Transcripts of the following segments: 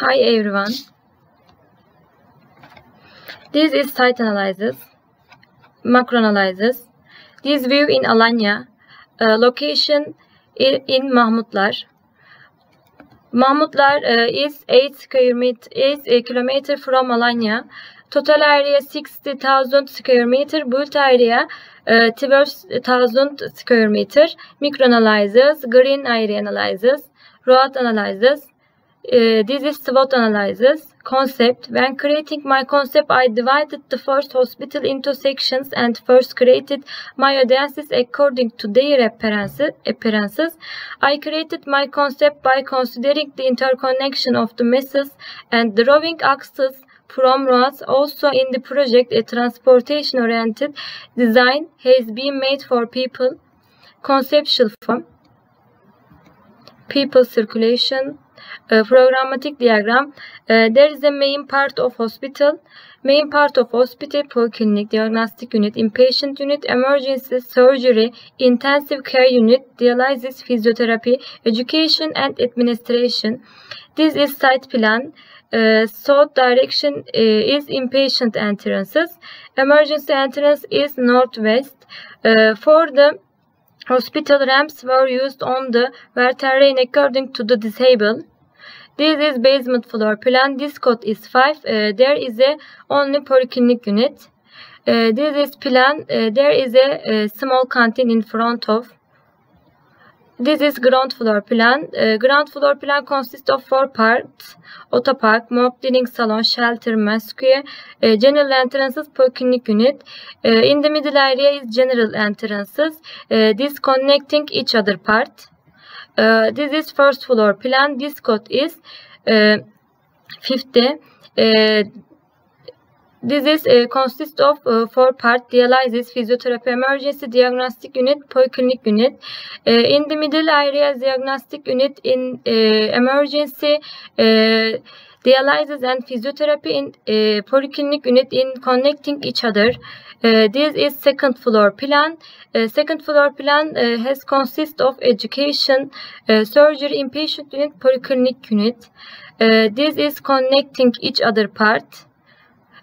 Hi everyone. This is site analysis, macro analysis. This view in Alanya, uh, location in Mahmutlar. Mahmutlar uh, is 8 square meter, 8 uh, kilometer from Alanya. Total area 60,000 square meter. Built area uh, 12,000 square meter. Micro analysis, green area analysis, road analysis. Uh, this is SWOT analysis concept. When creating my concept, I divided the first hospital into sections and first created my audiences according to their appearances. I created my concept by considering the interconnection of the masses and drawing axes from roads. Also in the project, a transportation-oriented design has been made for people. Conceptual form, people circulation, uh, programmatic diagram. Uh, there is a main part of hospital, main part of hospital, polyclinic, diagnostic unit, inpatient unit, emergency, surgery, intensive care unit, dialysis, physiotherapy, education and administration. This is site plan. Uh, south direction uh, is inpatient entrances. Emergency entrance is northwest. Uh, for the hospital ramps were used on the terrain according to the disabled. This is basement floor plan. This code is 5. Uh, there is a only polyclinic unit. Uh, this is plan. Uh, there is a, a, small canteen in front of. This is ground floor plan. Uh, ground floor plan consists of four parts. Auto park, morgue, dining salon, shelter, masquer, uh, general entrances, polyclinic unit. Uh, in the middle area is general entrances. Uh, this connecting each other part. Uh, this is first floor plan. This code is uh, 50. Uh, this is uh, consists of uh, four part dialysis, physiotherapy, emergency diagnostic unit, polyclinic unit. Uh, in the middle area, diagnostic unit in uh, emergency. Uh, dialysis and physiotherapy in uh, polyclinic unit in connecting each other. Uh, this is second floor plan. Uh, second floor plan uh, has consist of education, uh, surgery, inpatient unit, polyclinic unit. Uh, this is connecting each other part.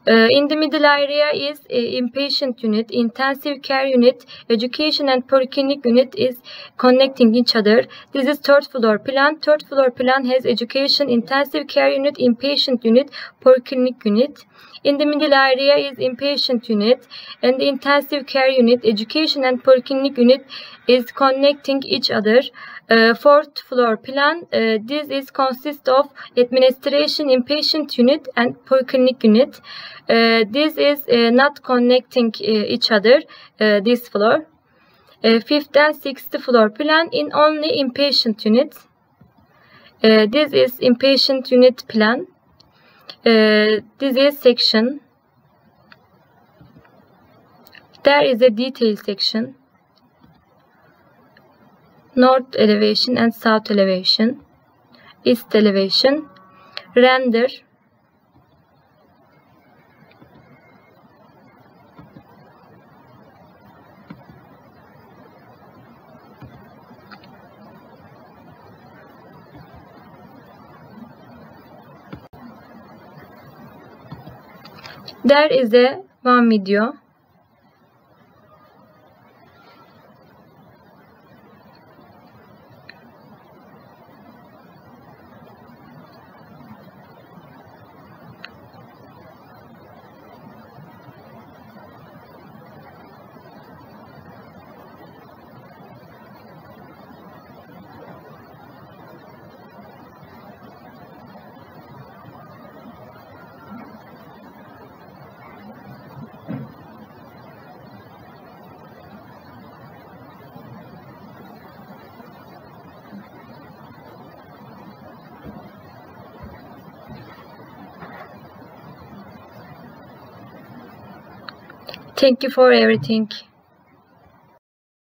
Uh, in the middle area is uh, inpatient unit, intensive care unit, education and polyclinic unit is connecting each other. This is third floor plan. Third floor plan has education, intensive care unit, inpatient unit, polyclinic unit. In the middle area is inpatient unit and the intensive care unit, education and polyclinic unit is connecting each other. Uh, fourth floor plan, uh, this is consist of administration inpatient unit and polyclinic unit. Uh, this is uh, not connecting uh, each other, this floor. fifth and sixth floor plan in only inpatient units. this is inpatient unit plan. This is section. There is a detail section. North elevation and south elevation. East elevation. Render. There is a one video Thank you for everything.